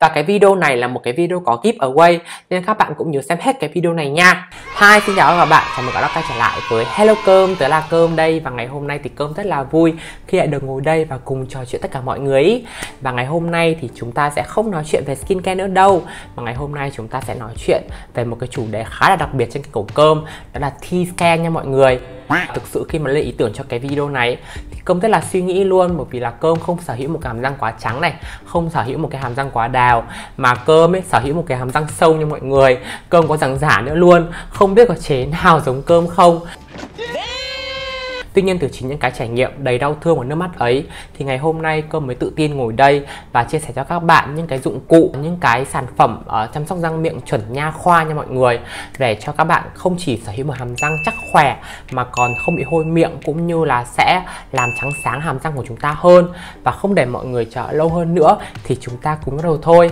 Và cái video này là một cái video có giveaway nên các bạn cũng nhớ xem hết cái video này nha. Hi, xin chào các bạn, chào mừng các bạn quay trở lại với Hello Cơm, tớ là Cơm đây và ngày hôm nay thì Cơm rất là vui khi lại được ngồi đây và cùng trò chuyện tất cả mọi người. Và ngày hôm nay thì chúng ta sẽ không nói chuyện về skincare nữa đâu, mà ngày hôm nay chúng ta sẽ nói chuyện về một cái chủ đề khá là đặc biệt trên cái cổ cơm, đó là T-scan nha mọi người. Thực sự khi mà lên ý tưởng cho cái video này công Cơm rất là suy nghĩ luôn bởi vì là Cơm không sở hữu một cái hàm răng quá trắng này, không sở hữu một cái hàm răng quá đào mà Cơm ấy sở hữu một cái hàm răng sâu như mọi người. Cơm có răng giả nữa luôn, không biết có chế nào giống Cơm không. Tuy nhiên từ chính những cái trải nghiệm đầy đau thương và nước mắt ấy thì ngày hôm nay cơ mới tự tin ngồi đây và chia sẻ cho các bạn những cái dụng cụ, những cái sản phẩm uh, chăm sóc răng miệng chuẩn nha khoa nha mọi người để cho các bạn không chỉ sở hữu một hàm răng chắc khỏe mà còn không bị hôi miệng cũng như là sẽ làm trắng sáng hàm răng của chúng ta hơn. Và không để mọi người chờ lâu hơn nữa thì chúng ta cũng bắt đầu thôi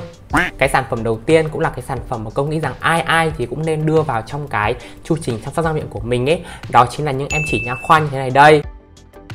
cái sản phẩm đầu tiên cũng là cái sản phẩm mà công nghĩ rằng ai ai thì cũng nên đưa vào trong cái chu trình chăm sóc răng miệng của mình ấy. Đó chính là những em chỉ nha khoa như thế này đây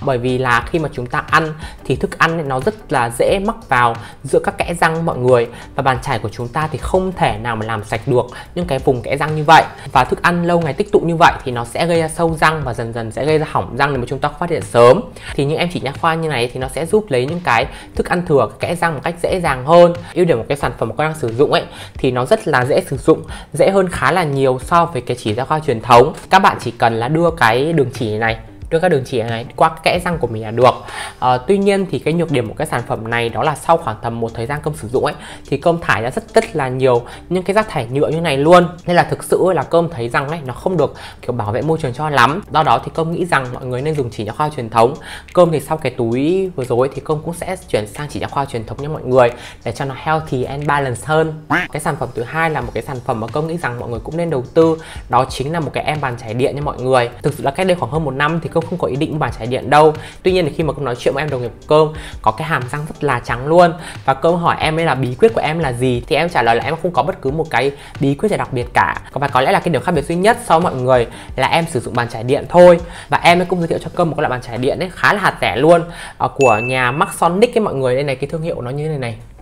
bởi vì là khi mà chúng ta ăn thì thức ăn nó rất là dễ mắc vào giữa các kẽ răng mọi người. Và bàn chải của chúng ta thì không thể nào mà làm sạch được những cái vùng kẽ răng như vậy. Và thức ăn lâu ngày tích tụ như vậy thì nó sẽ gây ra sâu răng và dần dần sẽ gây ra hỏng răng nếu mà chúng ta phát hiện sớm. Thì những em chỉ nha khoa như này thì nó sẽ giúp lấy những cái thức ăn thừa, kẽ răng một cách dễ dàng hơn. Ưu điểm của cái sản phẩm mà con đang sử dụng ấy thì nó rất là dễ sử dụng, dễ hơn khá là nhiều so với cái chỉ nha khoa truyền thống. Các bạn chỉ cần là đưa cái đường chỉ này đưa các đường chỉ này qua kẽ răng của mình là được. À, tuy nhiên thì cái nhược điểm của cái sản phẩm này đó là sau khoảng tầm một thời gian cơm sử dụng ấy thì cơm thải ra rất rất là nhiều những cái rác thải nhựa như này luôn. Nên là thực sự là cơm thấy rằng ấy nó không được kiểu bảo vệ môi trường cho lắm. Do đó thì cơm nghĩ rằng mọi người nên dùng chỉ nha khoa truyền thống. Cơm thì sau cái túi vừa rồi thì cơm cũng sẽ chuyển sang chỉ nha khoa truyền thống nha mọi người để cho nó healthy and balanced hơn. Cái sản phẩm thứ hai là một cái sản phẩm mà cơm nghĩ rằng mọi người cũng nên đầu tư đó chính là một cái em bàn chải điện nha mọi người. Thực sự là cách đây khoảng hơn một năm thì cơm không có ý định bàn trải điện đâu. Tuy nhiên thì khi mà cơm nói chuyện với em đồng nghiệp cơm, có cái hàm răng rất là trắng luôn. Và cơm hỏi em ấy là bí quyết của em là gì, thì em trả lời là em không có bất cứ một cái bí quyết gì đặc biệt cả. Và có lẽ là cái điều khác biệt duy nhất so với mọi người là em sử dụng bàn chải điện thôi. Và em ấy cũng giới thiệu cho cơm một cái loại bàn chải điện ấy khá là hạt rẻ luôn ờ, của nhà Maxonic ấy mọi người. Đây này, cái thương hiệu nó như thế này này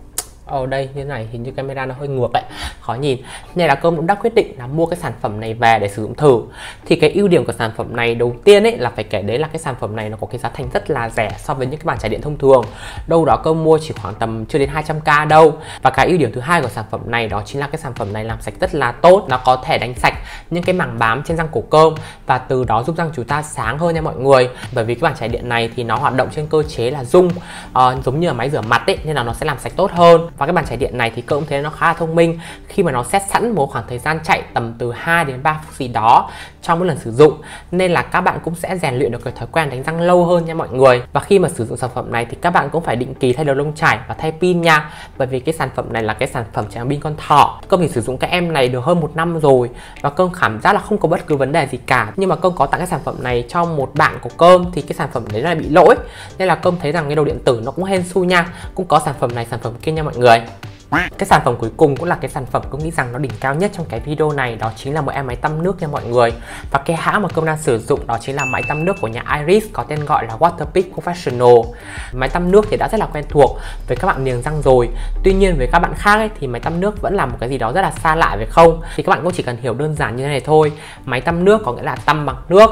ở đây như thế này hình như camera nó hơi ngược đấy khó nhìn. Nên là cơm cũng đã quyết định là mua cái sản phẩm này về để sử dụng thử. Thì cái ưu điểm của sản phẩm này đầu tiên ấy là phải kể đấy là cái sản phẩm này nó có cái giá thành rất là rẻ so với những cái bàn chải điện thông thường. Đâu đó cơm mua chỉ khoảng tầm chưa đến 200k đâu. Và cái ưu điểm thứ hai của sản phẩm này đó chính là cái sản phẩm này làm sạch rất là tốt nó có thể đánh sạch những cái mảng bám trên răng cổ cơm và từ đó giúp răng chúng ta sáng hơn nha mọi người. Bởi vì cái bàn chải điện này thì nó hoạt động trên cơ chế là rung uh, ờ, giống như là máy rửa mặt ấy nên là nó sẽ làm sạch tốt hơn và cái bàn chạy điện này thì cậu cũng thấy nó khá là thông minh. Khi mà nó xét sẵn một khoảng thời gian chạy tầm từ 2 đến 3 phút gì đó trong mỗi lần sử dụng, nên là các bạn cũng sẽ rèn luyện được cái thói quen đánh răng lâu hơn nha mọi người. Và khi mà sử dụng sản phẩm này thì các bạn cũng phải định kỳ thay đầu lông chải và thay pin nha. Bởi vì cái sản phẩm này là cái sản phẩm chạy pin con thỏ. Cơm thì sử dụng cái em này được hơn một năm rồi và cơm cảm giác là không có bất cứ vấn đề gì cả. Nhưng mà cơm có tặng cái sản phẩm này cho một bạn của cơm thì cái sản phẩm đấy là bị lỗi. Nên là cơm thấy rằng cái đồ điện tử nó cũng hên xui nha. Cũng có sản phẩm này, sản phẩm kia nha mọi người người. Cái sản phẩm cuối cùng cũng là cái sản phẩm tôi nghĩ rằng nó đỉnh cao nhất trong cái video này đó chính là một em máy tăm nước nha mọi người. Và cái hãng mà công đang sử dụng đó chính là máy tăm nước của nhà Iris có tên gọi là Waterpik Professional. Máy tăm nước thì đã rất là quen thuộc với các bạn niềng răng rồi. Tuy nhiên với các bạn khác ấy, thì máy tăm nước vẫn là một cái gì đó rất là xa lạ phải không? Thì các bạn cũng chỉ cần hiểu đơn giản như thế này thôi. Máy tăm nước có nghĩa là tăm bằng nước.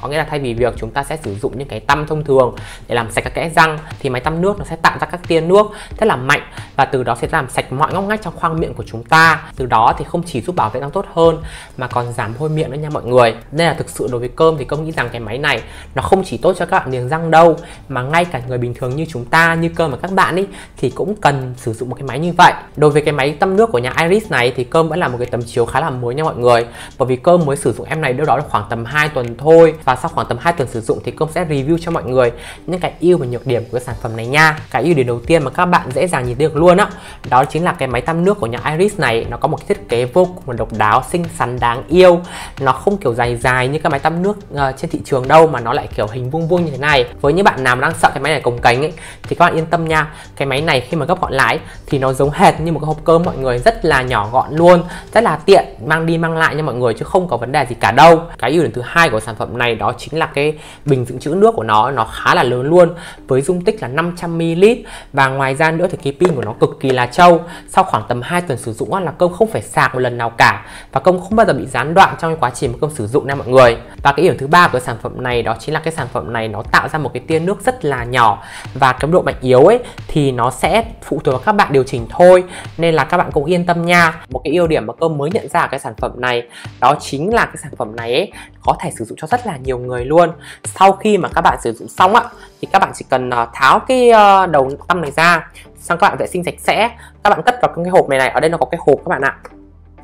Có nghĩa là thay vì việc chúng ta sẽ sử dụng những cái tăm thông thường để làm sạch các kẽ răng thì máy tăm nước nó sẽ tạo ra các tia nước rất là mạnh và từ đó sẽ làm sạch mọi ngóc ngách trong khoang miệng của chúng ta. Từ đó thì không chỉ giúp bảo vệ răng tốt hơn, mà còn giảm hôi miệng nữa nha mọi người. Nên là thực sự đối với cơm thì cơm nghĩ rằng cái máy này nó không chỉ tốt cho các bạn niềng răng đâu, mà ngay cả người bình thường như chúng ta, như cơm và các bạn ấy thì cũng cần sử dụng một cái máy như vậy. Đối với cái máy tăm nước của nhà Iris này thì cơm vẫn là một cái tấm chiếu khá là mới nha mọi người. Bởi vì cơm mới sử dụng em này đâu đó là khoảng tầm 2 tuần thôi. Và sau khoảng tầm 2 tuần sử dụng thì cơm sẽ review cho mọi người những cái ưu và nhược điểm của cái sản phẩm này nha. Cái ưu điểm đầu tiên mà các bạn dễ dàng nhìn thấy được luôn á. Đó chính là cái máy tăm nước của nhà Iris này. Nó có một cái thiết kế vô cùng độc đáo xinh xắn đáng yêu. Nó không kiểu dài dài như các máy tăm nước uh, trên thị trường đâu mà nó lại kiểu hình vuông vuông như thế này. Với những bạn nào đang sợ cái máy này cồng cánh ấy thì các bạn yên tâm nha. Cái máy này khi mà gấp gọn lại thì nó giống hệt như một cái hộp cơm mọi người rất là nhỏ gọn luôn rất là tiện mang đi mang lại nha mọi người chứ không có vấn đề gì cả đâu. Cái ưu điểm thứ hai của sản phẩm này đó chính là cái bình dự trữ nước của nó nó khá là lớn luôn với dung tích là 500ml và ngoài ra nữa thì cái pin của nó nó cực kỳ là trâu. Sau khoảng tầm 2 tuần sử dụng là cơm không phải sạc một lần nào cả. Và cơm không bao giờ bị gián đoạn trong quá trình mà cơm sử dụng nha mọi người. Và cái điểm thứ ba của sản phẩm này đó chính là cái sản phẩm này nó tạo ra một cái tia nước rất là nhỏ. Và cái độ mạnh yếu ấy thì nó sẽ phụ thuộc vào các bạn điều chỉnh thôi. Nên là các bạn cũng yên tâm nha. Một cái ưu điểm mà cơm mới nhận ra cái sản phẩm này đó chính là cái sản phẩm này ấy, có thể sử dụng cho rất là nhiều người luôn. Sau khi mà các bạn sử dụng xong á thì các bạn chỉ cần ờ, tháo cái ờ, đầu tăm này ra, xong các bạn vệ sinh sạch sẽ. Các bạn cất vào cái hộp này này, ở đây nó có cái hộp các bạn ạ.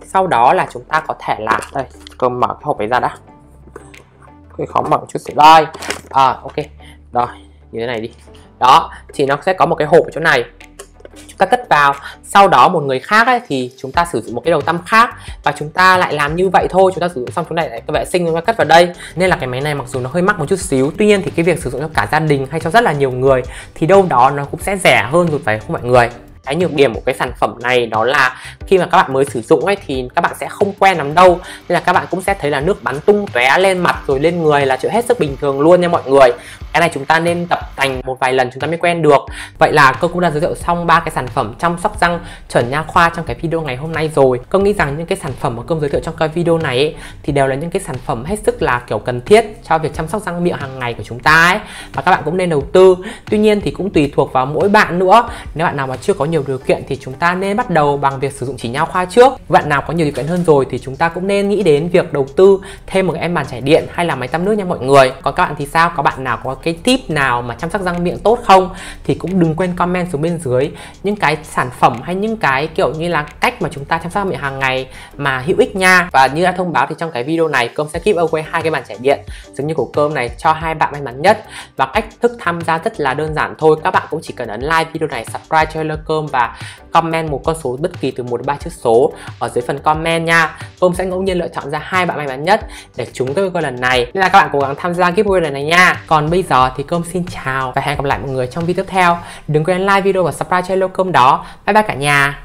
Sau đó là chúng ta có thể là, đây cơm mở cái hộp này ra đã. Hơi khó mở chút xíu. Đây. À ok. Rồi, như thế này đi. Đó, thì nó sẽ có một cái hộp ở chỗ này vào. Sau đó một người khác ấy, thì chúng ta sử dụng một cái đầu tăm khác và chúng ta lại làm như vậy thôi. Chúng ta sử dụng xong chúng ta lại vệ sinh chúng ta cất vào đây. Nên là cái máy này mặc dù nó hơi mắc một chút xíu tuy nhiên thì cái việc sử dụng cho cả gia đình hay cho rất là nhiều người thì đâu đó nó cũng sẽ rẻ hơn rồi phải không mọi người. Cái nhược điểm của cái sản phẩm này đó là khi mà các bạn mới sử dụng ấy thì các bạn sẽ không quen lắm đâu. Nên là các bạn cũng sẽ thấy là nước bắn tung tóe lên mặt rồi lên người là chuyện hết sức bình thường luôn nha mọi người cái này chúng ta nên tập thành một vài lần chúng ta mới quen được. Vậy là cô cũng đã giới thiệu xong ba cái sản phẩm chăm sóc răng chuẩn nha khoa trong cái video ngày hôm nay rồi. Cô nghĩ rằng những cái sản phẩm mà công giới thiệu trong cái video này ấy, thì đều là những cái sản phẩm hết sức là kiểu cần thiết cho việc chăm sóc răng miệng hàng ngày của chúng ta ấy và các bạn cũng nên đầu tư. Tuy nhiên thì cũng tùy thuộc vào mỗi bạn nữa. Nếu bạn nào mà chưa có nhiều điều kiện thì chúng ta nên bắt đầu bằng việc sử dụng chỉ nha khoa trước. Bạn nào có nhiều điều kiện hơn rồi thì chúng ta cũng nên nghĩ đến việc đầu tư thêm một cái em bàn chải điện hay là máy tăm nước nha mọi người. Còn các bạn thì sao? Có bạn nào có cái cái tip nào mà chăm sóc răng miệng tốt không, thì cũng đừng quên comment xuống bên dưới những cái sản phẩm hay những cái kiểu như là cách mà chúng ta chăm sóc miệng hàng ngày mà hữu ích nha. Và như đã thông báo thì trong cái video này, cơm sẽ give away hai cái bàn chải điện giống như của cơm này cho hai bạn may mắn nhất. Và cách thức tham gia rất là đơn giản thôi, các bạn cũng chỉ cần ấn like video này, subscribe cho Hello Cơm và comment một con số bất kỳ từ 1 đến 3 chữ số ở dưới phần comment nha. Cơm sẽ ngẫu nhiên lựa chọn ra hai bạn may mắn nhất để chúng tôi coi lần này. Nên là các bạn cố gắng tham gia giveaway lần này nha. Còn bây giờ thì cơm xin chào và hẹn gặp lại mọi người trong video tiếp theo. Đừng quên like video và subscribe cho Hello Cơm đó. Bye bye cả nhà.